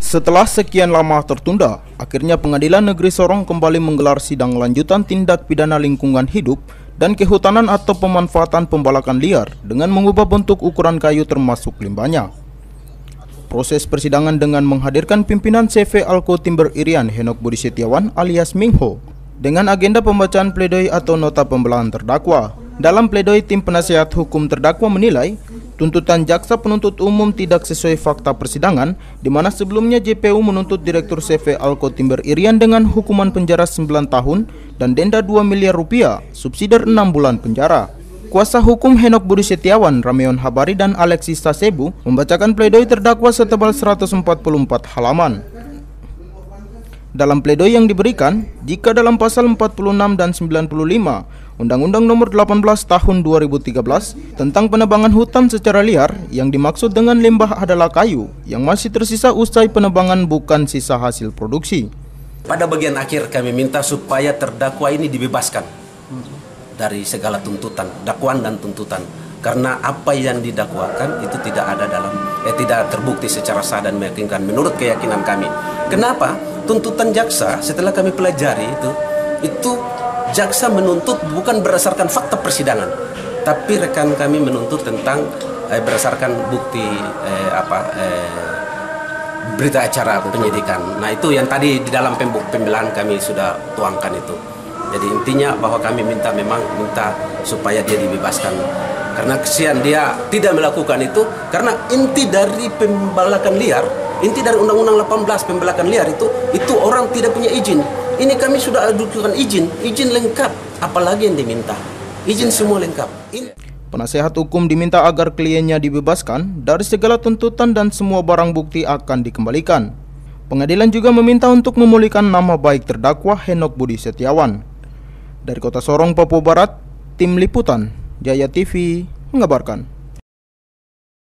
Setelah sekian lama tertunda, akhirnya Pengadilan Negeri Sorong kembali menggelar sidang lanjutan tindak pidana lingkungan hidup dan kehutanan atau pemanfaatan pembalakan liar dengan mengubah bentuk ukuran kayu termasuk limbahnya. Proses persidangan dengan menghadirkan pimpinan CV Alko Timber Irian Henok Budi Setiawan alias Mingho dengan agenda pembacaan pledoi atau nota pembelaan terdakwa. Dalam pledoi tim penasehat hukum terdakwa menilai Tuntutan jaksa penuntut umum tidak sesuai fakta persidangan, di mana sebelumnya JPU menuntut Direktur CV Alko Timber Irian dengan hukuman penjara 9 tahun dan denda 2 miliar rupiah, subsidi 6 bulan penjara. Kuasa hukum Henok Budi Setiawan, Rameon Habari dan Alexis Sasebu membacakan pledoi terdakwa setebal 144 halaman. Dalam pledoi yang diberikan, jika dalam pasal 46 dan 95 Undang-Undang Nomor 18 Tahun 2013 tentang penebangan hutan secara liar yang dimaksud dengan limbah adalah kayu yang masih tersisa usai penebangan bukan sisa hasil produksi. Pada bagian akhir kami minta supaya terdakwa ini dibebaskan dari segala tuntutan, dakwaan dan tuntutan karena apa yang didakwakan itu tidak ada dalam eh tidak terbukti secara sah dan meyakinkan menurut keyakinan kami. Kenapa? Tuntutan jaksa setelah kami pelajari itu itu jaksa menuntut bukan berdasarkan fakta persidangan, tapi rekan kami menuntut tentang eh, berdasarkan bukti eh, apa eh, berita acara penyidikan. Nah itu yang tadi di dalam pembelaan kami sudah tuangkan itu. Jadi intinya bahwa kami minta memang minta supaya dia dibebaskan karena kesian dia tidak melakukan itu karena inti dari pembalakan liar, inti dari Undang-Undang 18 pembalakan liar itu itu orang tidak punya izin ini kami sudah ajukan izin, izin lengkap. Apalagi yang diminta? Izin semua lengkap. Ini... Penasehat hukum diminta agar kliennya dibebaskan dari segala tuntutan dan semua barang bukti akan dikembalikan. Pengadilan juga meminta untuk memulihkan nama baik terdakwa Henok Budi Setiawan. Dari kota Sorong, Papua Barat, Tim Liputan, Jaya TV, mengabarkan.